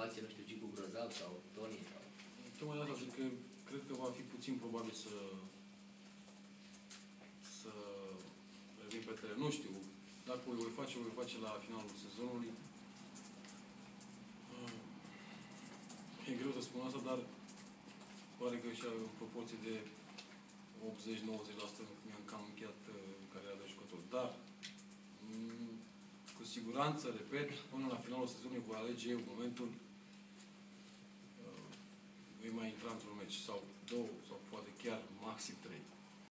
fație, nu știu, Gicu Grozav sau Toni sau... Tocmai de asta zic că cred că va fi puțin probabil să să revin pe teren. Nu știu. Dacă o voi face, o voi face la finalul sezonului. Uh, E greu să spun asta, dar pare că și în proporție de 80-90% mi-am cam încheiat uh, cariera de jucător. Dar, mm, cu siguranță, repet, până la finalul sezonului voi alege eu momentul uh, voi mai intra într-un meci sau două, sau poate chiar maxim trei.